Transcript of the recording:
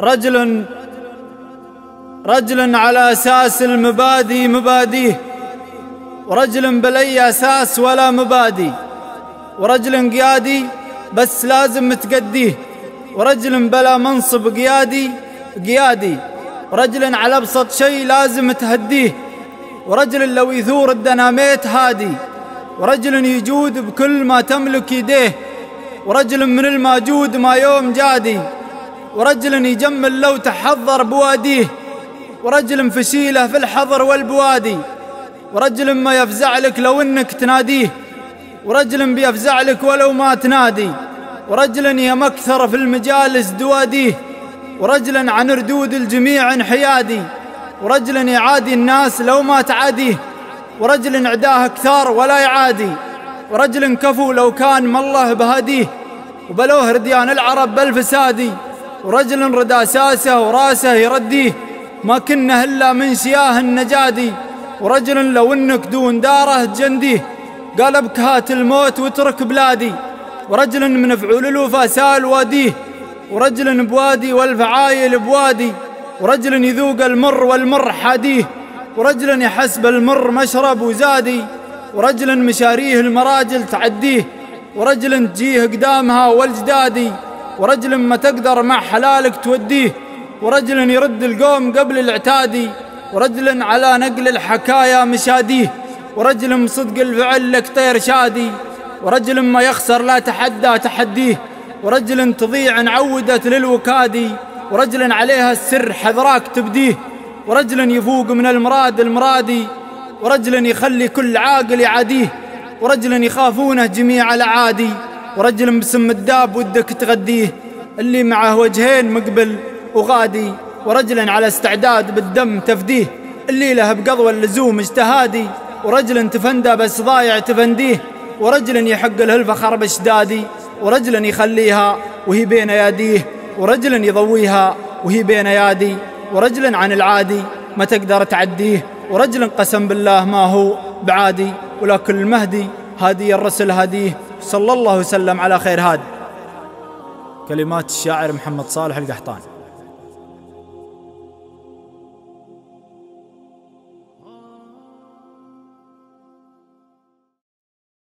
رجل رجل على أساس المبادئ مباديه ورجل بلي أساس ولا مبادئ ورجل قيادي بس لازم تقديه ورجل بلا منصب قيادي قيادي ورجل على أبسط شيء لازم تهديه ورجل لو يثور الدناميت هادي ورجل يجود بكل ما تملك يديه ورجل من الماجود ما يوم جادي. ورجل يجمل لو تحضر بواديه ورجل فشيله في الحضر والبوادي ورجل ما يفزع لك لو إنك تناديه ورجل بيفزع لك ولو ما تنادي ورجل يمكثر في المجالس دواديه ورجلا عن ردود الجميع انحيادي ورجل يعادي الناس لو ما تعاديه ورجل عداه كثار ولا يعادي ورجل كفو لو كان ما الله بهديه وبلوه رديان العرب بالفسادي. ورجل ردا ساسه وراسه يرديه ما كنا إلا من سياه النجادي. ورجل لو إنك دون داره جنديه قال ابك هات الموت واترك بلادي. ورجل من فعول الوفا سال واديه ورجل بوادي والفعايل بوادي. ورجل يذوق المر والمر حاديه ورجل يحسب المر مشرب وزادي. ورجل مشاريه المراجل تعديه ورجل تجيه قدامها والجدادي. ورجل ما تقدر مع حلالك توديه ورجل يرد القوم قبل العتادي ورجل على نقل الحكايا مشاديه ورجل مصدق الفعل لك طير شادي ورجل ما يخسر لا تحدى تحديه ورجل تضيع عودت للوكادي ورجل عليها السر حذراك تبديه ورجل يفوق من المراد المرادي ورجل يخلي كل عاقل يعاديه ورجل يخافونه جميع الأعادي ورجل بسم الداب ودك تغديه اللي معه وجهين مقبل وغادي. ورجل على استعداد بالدم تفديه. اللي له بقضوى اللزوم اجتهادي. ورجل تفندى بس ضايع تفنديه. ورجل يحق له الفخر بشدادي. ورجل يخليها وهي بين يديه. ورجل يضويها وهي بين يادي. ورجل عن العادي ما تقدر تعديه. ورجل قسم بالله ما هو بعادي. ولكن المهدي هادي الرسل هاديه. صلى الله وسلم على خير هاد. كلمات الشاعر محمد صالح القحطاني.